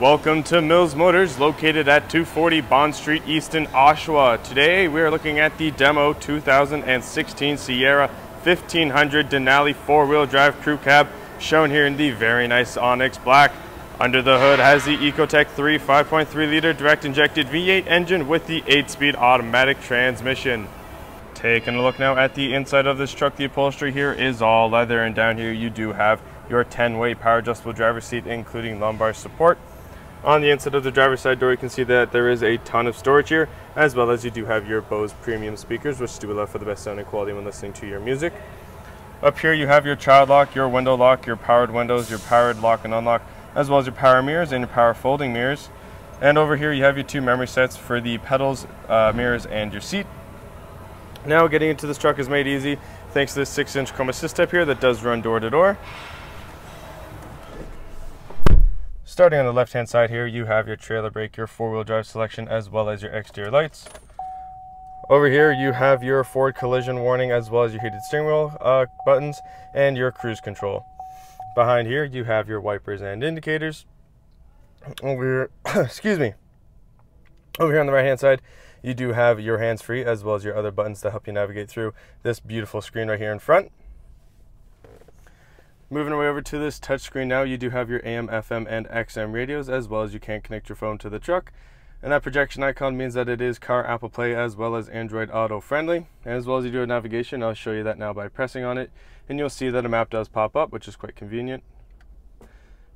Welcome to Mills Motors, located at 240 Bond Street East in Oshawa. Today we are looking at the demo 2016 Sierra 1500 Denali four-wheel drive crew cab, shown here in the very nice Onyx Black. Under the hood has the Ecotec 3 5.3 liter direct injected V8 engine with the 8-speed automatic transmission. Taking a look now at the inside of this truck, the upholstery here is all leather and down here you do have your 10-way power adjustable driver seat including lumbar support. On the inside of the driver's side door, you can see that there is a ton of storage here, as well as you do have your Bose premium speakers, which do allow for the best sounding quality when listening to your music. Up here, you have your child lock, your window lock, your powered windows, your powered lock and unlock, as well as your power mirrors and your power folding mirrors. And over here, you have your two memory sets for the pedals, uh, mirrors, and your seat. Now, getting into this truck is made easy thanks to this 6-inch Chrome Assist step here that does run door to door. Starting on the left hand side here, you have your trailer brake, your four wheel drive selection, as well as your exterior lights. Over here, you have your forward collision warning, as well as your heated steering wheel uh, buttons and your cruise control. Behind here, you have your wipers and indicators. Over here, excuse me. Over here on the right hand side, you do have your hands free, as well as your other buttons to help you navigate through this beautiful screen right here in front. Moving away over to this touchscreen now, you do have your AM, FM, and XM radios, as well as you can connect your phone to the truck. And that projection icon means that it is car Apple Play as well as Android Auto friendly. As well as you do have navigation, I'll show you that now by pressing on it. And you'll see that a map does pop up, which is quite convenient.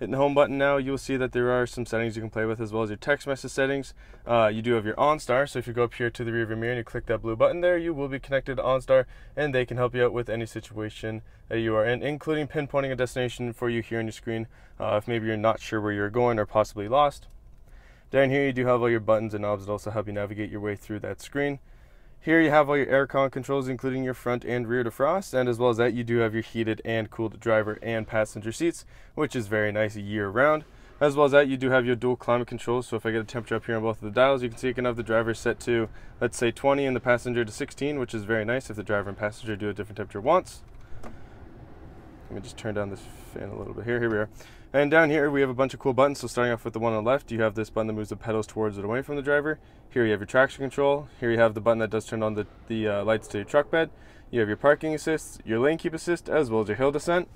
Hitting the home button now, you'll see that there are some settings you can play with as well as your text message settings. Uh, you do have your OnStar, so if you go up here to the rearview mirror and you click that blue button there, you will be connected to OnStar and they can help you out with any situation that you are in, including pinpointing a destination for you here on your screen uh, if maybe you're not sure where you're going or possibly lost. Down here you do have all your buttons and knobs that also help you navigate your way through that screen. Here you have all your aircon controls, including your front and rear defrost, and as well as that, you do have your heated and cooled driver and passenger seats, which is very nice year round. As well as that, you do have your dual climate controls, so if I get a temperature up here on both of the dials, you can see you can have the driver set to, let's say 20 and the passenger to 16, which is very nice if the driver and passenger do a different temperature once. Let me just turn down this fan a little bit here. Here we are. And down here we have a bunch of cool buttons. So starting off with the one on the left, you have this button that moves the pedals towards and away from the driver. Here you have your traction control. Here you have the button that does turn on the, the uh, lights to your truck bed. You have your parking assist, your lane keep assist, as well as your hill descent.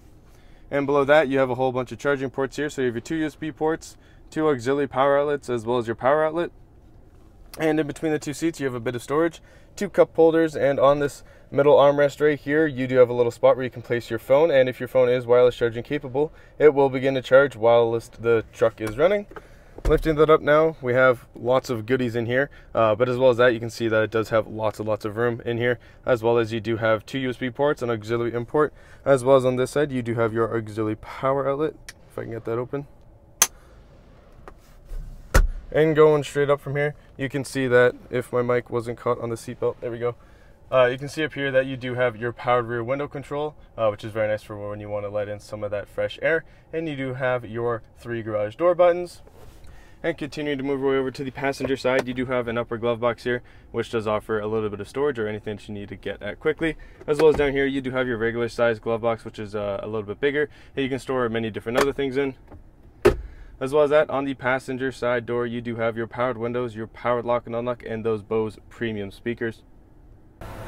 And below that you have a whole bunch of charging ports here. So you have your two USB ports, two auxiliary power outlets, as well as your power outlet. And in between the two seats you have a bit of storage, two cup holders, and on this middle armrest right here, you do have a little spot where you can place your phone, and if your phone is wireless charging capable, it will begin to charge while the truck is running. Lifting that up now, we have lots of goodies in here, uh, but as well as that, you can see that it does have lots and lots of room in here, as well as you do have two USB ports, an auxiliary import, as well as on this side, you do have your auxiliary power outlet, if I can get that open. And going straight up from here, you can see that if my mic wasn't caught on the seatbelt, there we go. Uh, you can see up here that you do have your powered rear window control, uh, which is very nice for when you want to let in some of that fresh air. And you do have your three garage door buttons. And continuing to move way over to the passenger side, you do have an upper glove box here, which does offer a little bit of storage or anything that you need to get at quickly. As well as down here, you do have your regular size glove box, which is uh, a little bit bigger, and you can store many different other things in. As well as that, on the passenger side door, you do have your powered windows, your powered lock and unlock, and those Bose premium speakers.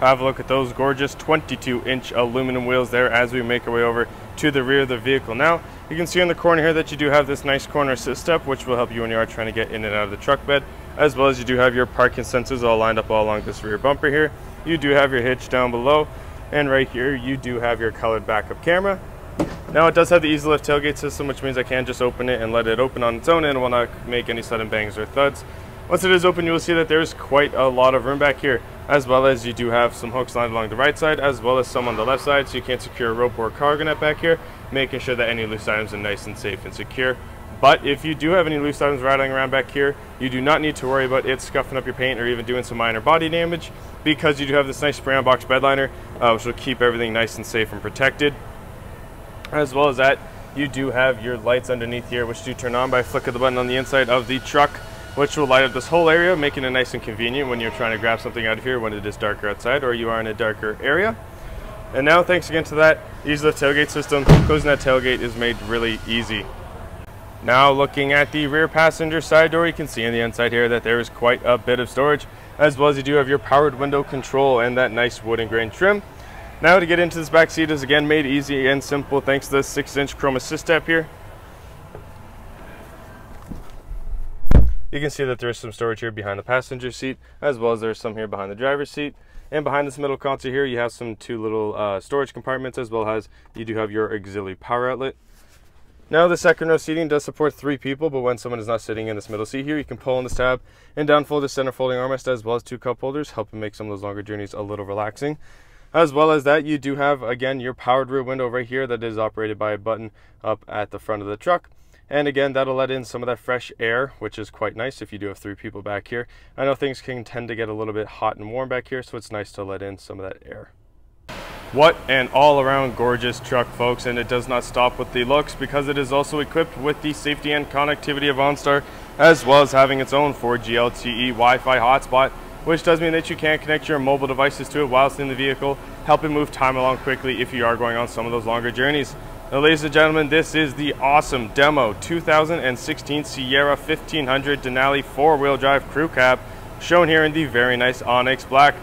Have a look at those gorgeous 22 inch aluminum wheels there as we make our way over to the rear of the vehicle. Now, you can see in the corner here that you do have this nice corner assist step, which will help you when you are trying to get in and out of the truck bed, as well as you do have your parking sensors all lined up all along this rear bumper here. You do have your hitch down below, and right here you do have your colored backup camera. Now it does have the easy lift tailgate system, which means I can just open it and let it open on its own and will not make any sudden bangs or thuds. Once it is open, you will see that there's quite a lot of room back here, as well as you do have some hooks lined along the right side, as well as some on the left side, so you can secure a rope or a cargo net back here, making sure that any loose items are nice and safe and secure. But if you do have any loose items rattling around back here, you do not need to worry about it scuffing up your paint or even doing some minor body damage, because you do have this nice spray-on box bed liner, uh, which will keep everything nice and safe and protected. As well as that, you do have your lights underneath here, which do turn on by flick of the button on the inside of the truck which will light up this whole area, making it nice and convenient when you're trying to grab something out of here when it is darker outside or you are in a darker area. And now, thanks again to that easy lift tailgate system, closing that tailgate is made really easy. Now looking at the rear passenger side door, you can see on the inside here that there is quite a bit of storage, as well as you do have your powered window control and that nice wood and grain trim. Now to get into this back seat is again made easy and simple thanks to this 6 inch chrome assist step here. You can see that there's some storage here behind the passenger seat, as well as there's some here behind the driver's seat. And behind this middle console here, you have some two little uh, storage compartments, as well as you do have your auxiliary power outlet. Now the second row seating does support three people, but when someone is not sitting in this middle seat here, you can pull on this tab and downfold the center folding armrest as well as two cup holders, helping make some of those longer journeys a little relaxing. As well as that, you do have, again, your powered rear window right here that is operated by a button up at the front of the truck. And again, that'll let in some of that fresh air, which is quite nice if you do have three people back here. I know things can tend to get a little bit hot and warm back here, so it's nice to let in some of that air. What an all-around gorgeous truck, folks, and it does not stop with the looks because it is also equipped with the safety and connectivity of OnStar, as well as having its own 4G LTE Wi-Fi hotspot, which does mean that you can connect your mobile devices to it whilst in the vehicle, helping move time along quickly if you are going on some of those longer journeys. Now, ladies and gentlemen, this is the awesome demo 2016 Sierra 1500 Denali four-wheel drive crew cab, shown here in the very nice Onyx Black.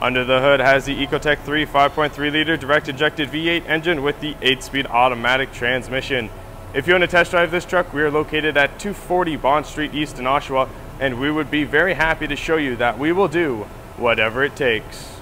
Under the hood has the Ecotec 3 5.3 liter direct injected V8 engine with the 8-speed automatic transmission. If you want to test drive this truck, we are located at 240 Bond Street East in Oshawa, and we would be very happy to show you that we will do whatever it takes.